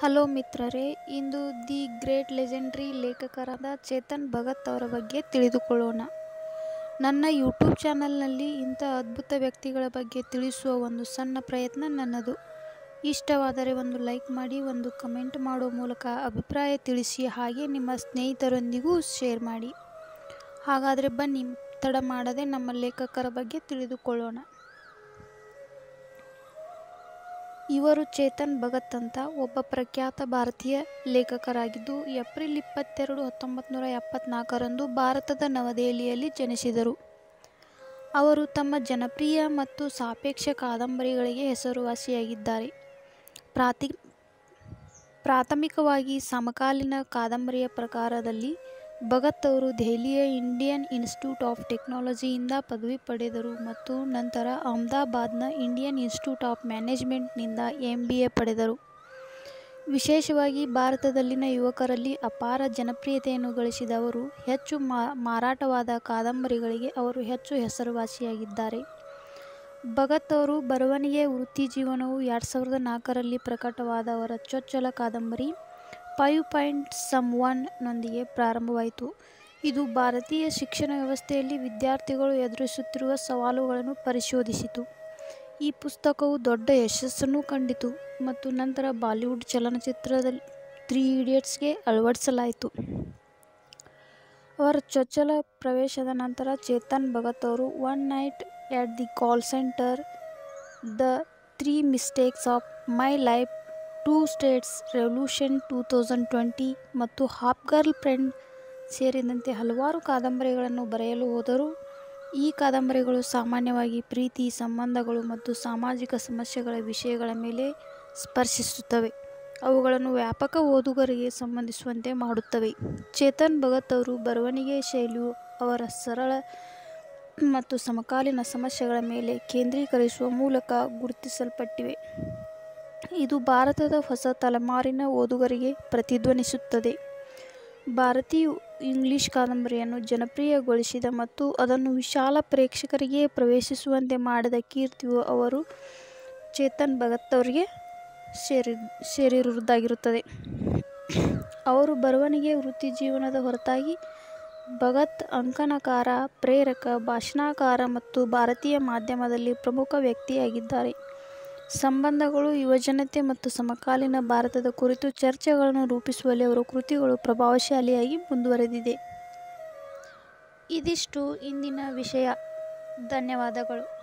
Hello ಮಿತ್ರರೇ, ಇಂದು the great legendary ಲೇಖಕರಾದ ಚೇತನ್ ಭಗತ್ ಅವರ ಬಗ್ಗೆ ತಿಳಿದುಕೊಳ್ಳೋಣ. ನನ್ನ ಯೂಟ್ಯೂಬ್ ಚಾನಲ್ನಲ್ಲಿ ಇಂಥ ಅದ್ಭುತ ವ್ಯಕ್ತಿಗಳ ಬಗ್ಗೆ ತಿಳಿಸುವ ಒಂದು ಸಣ್ಣ ಪ್ರಯತ್ನ ನನ್ನದು. ಇಷ್ಟವಾದರೆ ಒಂದು ಲೈಕ್ ಮಾಡಿ, ಒಂದು ಕಮೆಂಟ್ ಮಾಡೋ ಮೂಲಕ ಅಭಿಪ್ರಾಯ ತಿಳಿಸಿ, ಹಾಗೆ ನಿಮ್ಮ ಸ್ನೇಹಿತರೊಂದಿಗೂ ಶೇರ್ ಮಾಡಿ. ಹಾಗಾದರೆ ಬನ್ನಿ, ತಡ ಮಾಡದೆ ನಮ್ಮ ಲೇಖಕರ ಬಗ್ಗೆ ತಿಳಿದುಕೊಳ್ಳೋಣ. ಇವರು ಚೇತನ್ ಭಗತ್ ಅಂತ ಒಬ್ಬ ಪ್ರಖ್ಯಾತ ಭಾರತೀಯ ಲೇಖಕರಾಗಿದ್ದು ಏಪ್ರಿಲ್ ಇಪ್ಪತ್ತೆರಡು ಹತ್ತೊಂಬತ್ತು ನೂರ ಎಪ್ಪತ್ನಾಲ್ಕರಂದು ಭಾರತದ ನವದೆಹಲಿಯಲ್ಲಿ ಜನಿಸಿದರು. ಅವರು ತಮ್ಮ ಜನಪ್ರಿಯ ಮತ್ತು ಸಾಪೇಕ್ಷ ಕಾದಂಬರಿಗಳಿಗೆ ಹೆಸರುವಾಸಿಯಾಗಿದ್ದಾರೆ. ಪ್ರಾತಿ, ಪ್ರಾಥಮಿಕವಾಗಿ ಸಮಕಾಲೀನ ಕಾದಂಬರಿಯ ಪ್ರಕಾರದಲ್ಲಿ ಭಗತ್ ಅವರು ದೆಹಲಿಯ ಇಂಡಿಯನ್ ಇನ್ಸ್ಟಿಟ್ಯೂಟ್ ಆಫ್ ಟೆಕ್ನಾಲಜಿಯಿಂದ ಪದವಿ ಪಡೆದರು ಮತ್ತು ನಂತರ ಅಹಮದಾಬಾದ್ನ ಇಂಡಿಯನ್ ಇನ್ಸ್ಟಿಟ್ಯೂಟ್ ಆಫ್ ಮ್ಯಾನೇಜ್ಮೆಂಟ್ನಿಂದ ಎಂ ಬಿ ಎ ಪಡೆದರು. ವಿಶೇಷವಾಗಿ ಭಾರತದಲ್ಲಿನ ಯುವಕರಲ್ಲಿ ಅಪಾರ ಜನಪ್ರಿಯತೆಯನ್ನು ಗಳಿಸಿದ ಅವರು, ಹೆಚ್ಚು ಮಾರಾಟವಾದ ಕಾದಂಬರಿಗಳಿಗೆ ಅವರು ಹೆಚ್ಚು ಹೆಸರುವಾಸಿಯಾಗಿದ್ದಾರೆ. ಭಗತ್ ಅವರು ಬರವಣಿಗೆ ವೃತ್ತಿ ಜೀವನವು ಎರಡು ಸಾವಿರದ ನಾಲ್ಕರಲ್ಲಿ ಪ್ರಕಟವಾದ ಅವರ ಚೊಚ್ಚಲ ಕಾದಂಬರಿ ಫೈವ್ ಪಾಯಿಂಟ್ ಸಮ್ ಒನ್ನೊಂದಿಗೆ ಪ್ರಾರಂಭವಾಯಿತು. ಇದು ಭಾರತೀಯ ಶಿಕ್ಷಣ ವ್ಯವಸ್ಥೆಯಲ್ಲಿ ವಿದ್ಯಾರ್ಥಿಗಳು ಎದುರಿಸುತ್ತಿರುವ ಸವಾಲುಗಳನ್ನು ಪರಿಶೋಧಿಸಿತು. ಈ ಪುಸ್ತಕವು ದೊಡ್ಡ ಯಶಸ್ಸನ್ನು ಕಂಡಿತು ಮತ್ತು ನಂತರ ಬಾಲಿವುಡ್ ಚಲನಚಿತ್ರದಲ್ಲಿ ತ್ರೀ ಇಡಿಯಟ್ಸ್ಗೆ ಅಳವಡಿಸಲಾಯಿತು. ಅವರ ಚೊಚ್ಚಲ ಪ್ರವೇಶದ ನಂತರ ಚೇತನ್ ಭಗತ್ ಅವರು one night at the call centre, the three mistakes of my life two states revolution two thousand twenty ಮತ್ತು ಹಾಪ್ ಗರ್ಲ್ ಫ್ರೆಂಡ್ ಸೇರಿದಂತೆ ಹಲವಾರು ಕಾದಂಬರಿಗಳನ್ನು ಬರೆಯಲು ಹೋದರು ಈ ಕಾದಂಬರಿಗಳು ಸಾಮಾನ್ಯವಾಗಿ ಪ್ರೀತಿ, ಸಂಬಂಧಗಳು ಮತ್ತು ಸಾಮಾಜಿಕ ಸಮಸ್ಯೆಗಳ ವಿಷಯಗಳ ಮೇಲೆ ಸ್ಪರ್ಶಿಸುತ್ತವೆ. ಅವುಗಳನ್ನು ವ್ಯಾಪಕ ಓದುಗರಿಗೆ ಸಂಬಂಧಿಸುವಂತೆ ಮಾಡುತ್ತವೆ. ಚೇತನ್ ಭಗತ್ ಅವರು ಬರವಣಿಗೆ ಶೈಲಿಯು ಅವರ ಸರಳ ಮತ್ತು ಸಮಕಾಲೀನ ಸಮಸ್ಯೆಗಳ ಮೇಲೆ ಕೇಂದ್ರೀಕರಿಸುವ ಮೂಲಕ ಗುರುತಿಸಲ್ಪಟ್ಟಿವೆ. ಇದು ಭಾರತದ ಹೊಸ ತಲೆಮಾರಿನ ಓದುಗರಿಗೆ ಪ್ರತಿಧ್ವನಿಸುತ್ತದೆ. ಭಾರತೀಯ ಇಂಗ್ಲಿಷ್ ಕಾದಂಬರಿಯನ್ನು ಜನಪ್ರಿಯಗೊಳಿಸಿದ ಮತ್ತು ಅದನ್ನು ವಿಶಾಲ ಪ್ರೇಕ್ಷಕರಿಗೆ ಪ್ರವೇಶಿಸುವಂತೆ ಮಾಡಿದ ಕೀರ್ತಿಯು ಅವರು ಚೇತನ್ ಭಗತ್ ಅವರಿಗೆ ಸೇರಿ, ಸೇರಿರುವುದಾಗಿರುತ್ತದೆ. ಅವರು ಬರವಣಿಗೆ, ವೃತ್ತಿ ಜೀವನದ ಹೊರತಾಗಿ ಭಗತ್, ಅಂಕಣಕಾರ, ಪ್ರೇರಕ, ಭಾಷಣಕಾರ ಮತ್ತು ಭಾರತೀಯ ಮಾಧ್ಯಮದಲ್ಲಿ ಪ್ರಮುಖ ವ್ಯಕ್ತಿಯಾಗಿದ್ದಾರೆ. ಸಂಬಂಧಗಳು, ಯುವಜನತೆ ಮತ್ತು ಸಮಕಾಲೀನ ಭಾರತದ ಕುರಿತು ಚರ್ಚೆಗಳನ್ನು ರೂಪಿಸುವಲ್ಲಿ ಅವರ ಕೃತಿಗಳು ಪ್ರಭಾವಶಾಲಿಯಾಗಿ ಮುಂದುವರೆದಿದೆ. ಇದಿಷ್ಟು ಇಂದಿನ ವಿಷಯ. ಧನ್ಯವಾದಗಳು.